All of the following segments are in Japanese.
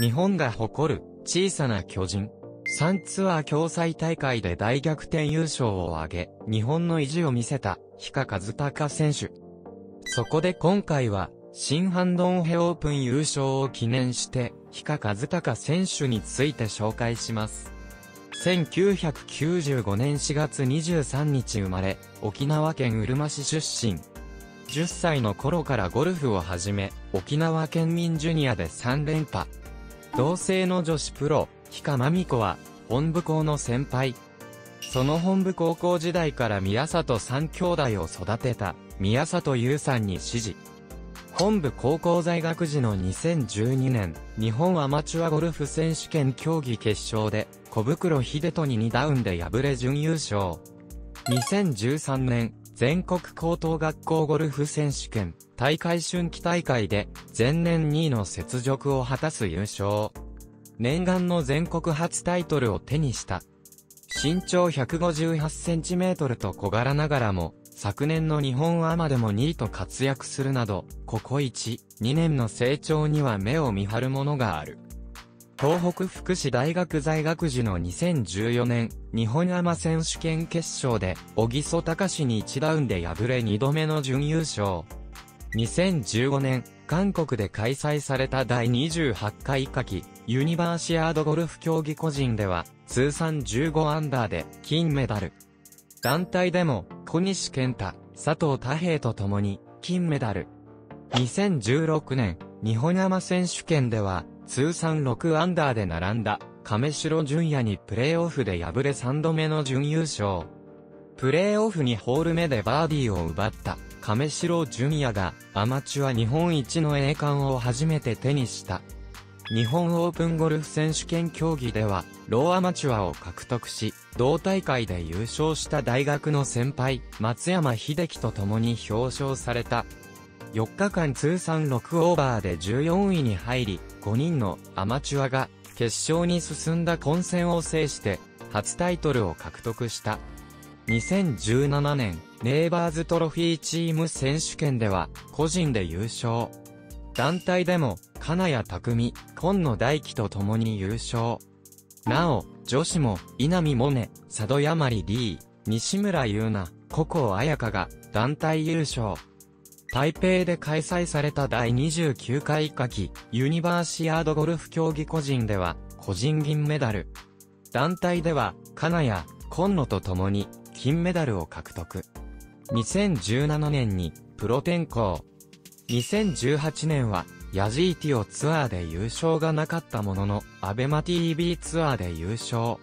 日本が誇る小さな巨人。3ツアー共催大会で大逆転優勝を挙げ、日本の意地を見せた、氷川和孝選手。そこで今回は、新ハンドンヘオープン優勝を記念して、氷川和孝選手について紹介します。1995年4月23日生まれ、沖縄県うるま市出身。10歳の頃からゴルフを始め、沖縄県民ジュニアで3連覇。同性の女子プロ、氷川真美子は、本部校の先輩。その本部高校時代から宮里三兄弟を育てた、宮里優さんに指示。本部高校在学時の2012年、日本アマチュアゴルフ選手権競技決勝で、小袋秀人に2ダウンで敗れ準優勝。2013年、全国高等学校ゴルフ選手権、大会春季大会で、前年2位の雪辱を果たす優勝。念願の全国初タイトルを手にした。身長158センチメートルと小柄ながらも、昨年の日本アマでも2位と活躍するなど、ここ1、2年の成長には目を見張るものがある。東北福祉大学在学時の2014年、日本アマ選手権決勝で、小木曽隆に1ダウンで敗れ2度目の準優勝。2015年、韓国で開催された第28回夏季、ユニバーシアードゴルフ競技個人では、通算15アンダーで金メダル。団体でも、小西健太、佐藤太平と共に、金メダル。2016年、日本アマ選手権では、通算6アンダーで並んだ、亀城淳也にプレーオフで敗れ3度目の準優勝。プレーオフにホール目でバーディーを奪った、亀城淳也が、アマチュア日本一の栄冠を初めて手にした。日本オープンゴルフ選手権競技では、ローアマチュアを獲得し、同大会で優勝した大学の先輩、松山秀樹と共に表彰された。4日間通算6オーバーで14位に入り、5人のアマチュアが決勝に進んだ混戦を制して初タイトルを獲得した。2017年、ネイバーズトロフィーチーム選手権では個人で優勝。団体でも金谷匠、今野大輝と共に優勝。なお、女子も稲見萌寧、佐渡山里 D、西村優奈、古高彩香が団体優勝。台北で開催された第29回夏季ユニバーシアードゴルフ競技個人では個人銀メダル。団体では金谷、今野と共に金メダルを獲得。2017年にプロ転向。2018年はヤジーティオツアーで優勝がなかったものの、アベマ TV ツアーで優勝。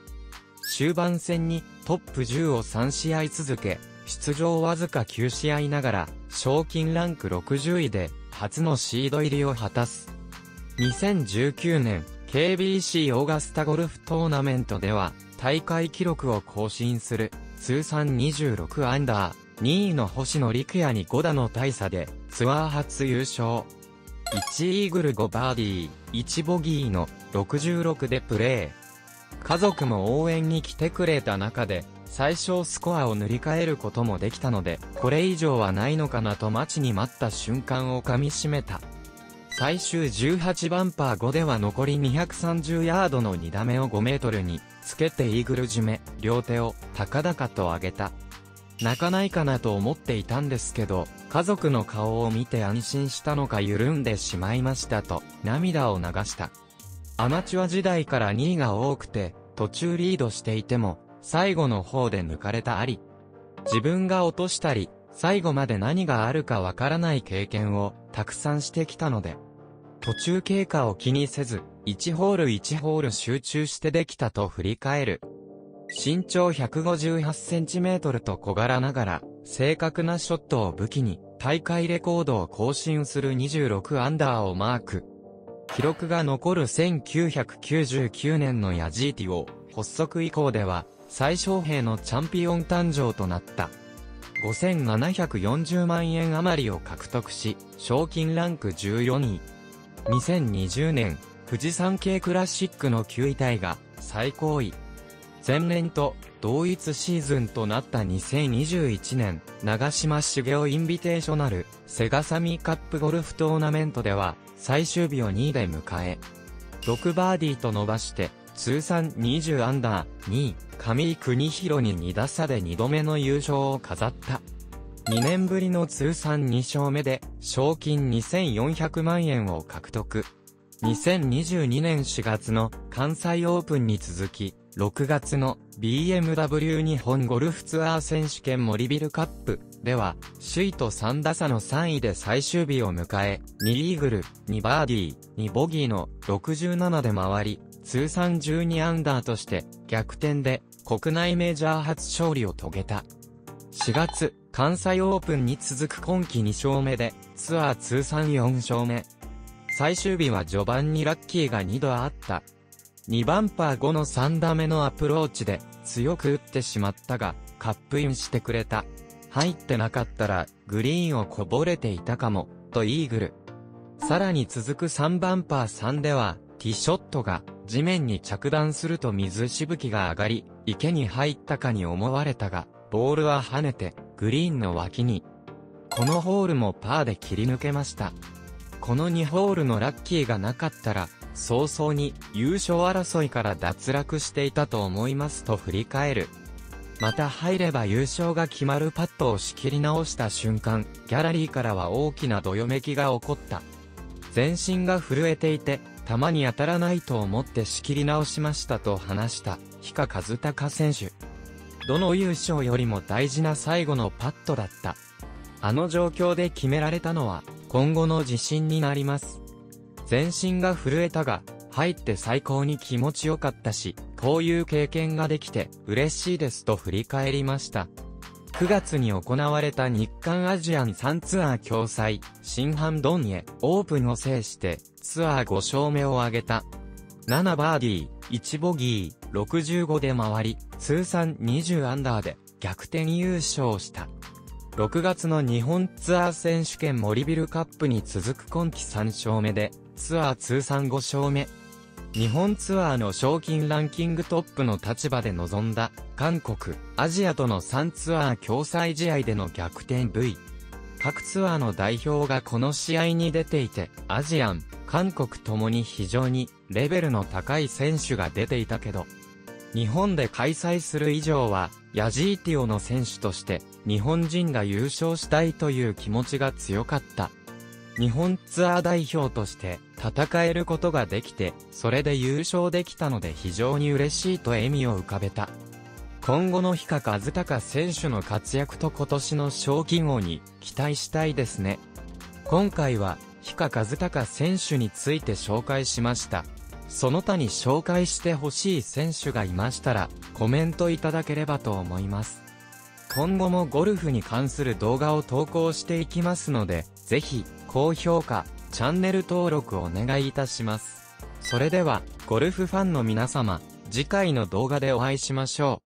終盤戦にトップ10を3試合続け、出場わずか9試合ながら、賞金ランク60位で、初のシード入りを果たす。2019年、KBC オーガスタゴルフトーナメントでは、大会記録を更新する、通算26アンダー、2位の星野陸也に5打の大差で、ツアー初優勝。1イーグル5バーディー、1ボギーの66でプレー。家族も応援に来てくれた中で、最小スコアを塗り替えることもできたので、これ以上はないのかなと待ちに待った瞬間を噛み締めた。最終18番パー5では残り230ヤードの2打目を5メートルにつけてイーグル締め、両手を高々と上げた。泣かないかなと思っていたんですけど、家族の顔を見て安心したのか緩んでしまいましたと、涙を流した。アマチュア時代から2位が多くて、途中リードしていても、最後の方で抜かれたあり。自分が落としたり、最後まで何があるかわからない経験をたくさんしてきたので、途中経過を気にせず、1ホール1ホール集中してできたと振り返る。身長158センチメートルと小柄ながら、正確なショットを武器に、大会レコードを更新する26アンダーをマーク。記録が残る1999年のヤジーティを発足以降では、最小兵のチャンピオン誕生となった。5740万円余りを獲得し、賞金ランク14位。2020年、富士山系クラシックの9位タイが最高位。前年と同一シーズンとなった2021年、長島茂雄インビテーショナル、セガサミーカップゴルフトーナメントでは、最終日を2位で迎え、6バーディーと伸ばして、通算20アンダー、2位、上井国広に2打差で2度目の優勝を飾った。2年ぶりの通算2勝目で、賞金2400万円を獲得。2022年4月の関西オープンに続き、6月の BMW 日本ゴルフツアー選手権森ビルカップでは、首位と3打差の3位で最終日を迎え、2イーグル、2バーディー、2ボギーの67で回り、通算12アンダーとして逆転で国内メジャー初勝利を遂げた。4月、関西オープンに続く今季2勝目で、ツアー通算4勝目。最終日は序盤にラッキーが2度あった。2番パー5の3打目のアプローチで強く打ってしまったが、カップインしてくれた。入ってなかったら、グリーンをこぼれていたかも、とイーグル。さらに続く3番パー3では、ティショットが地面に着弾すると水しぶきが上がり、池に入ったかに思われたが、ボールは跳ねて、グリーンの脇に。このホールもパーで切り抜けました。この2ホールのラッキーがなかったら、早々に優勝争いから脱落していたと思いますと振り返る。また入れば優勝が決まるパットを仕切り直した瞬間、ギャラリーからは大きなどよめきが起こった。全身が震えていて、球に当たらないと思って仕切り直しましたと話した、氷川和孝選手。どの優勝よりも大事な最後のパットだった。あの状況で決められたのは、今後の自信になります。全身が震えたが、入って最高に気持ちよかったし、こういう経験ができて嬉しいですと振り返りました。9月に行われた日韓アジアン3ツアー共催、新ハドンへオープンを制してツアー5勝目を挙げた。7バーディー、1ボギー、65で回り、通算20アンダーで逆転優勝した。6月の日本ツアー選手権森ビルカップに続く今季3勝目で、ツアー通算5勝目。日本ツアーの賞金ランキングトップの立場で臨んだ、韓国、アジアとの3ツアー共催試合での逆転 V。各ツアーの代表がこの試合に出ていて、アジアン、韓国ともに非常にレベルの高い選手が出ていたけど、日本で開催する以上は、ヤジーティオの選手として、日本人が優勝したいという気持ちが強かった。日本ツアー代表として戦えることができて、それで優勝できたので非常に嬉しいと笑みを浮かべた。今後の氷川和孝選手の活躍と今年の賞金王に期待したいですね。今回は氷川和孝選手について紹介しました。その他に紹介してほしい選手がいましたらコメントいただければと思います。今後もゴルフに関する動画を投稿していきますので、ぜひ高評価、チャンネル登録お願いいたします。それでは、ゴルフファンの皆様、次回の動画でお会いしましょう。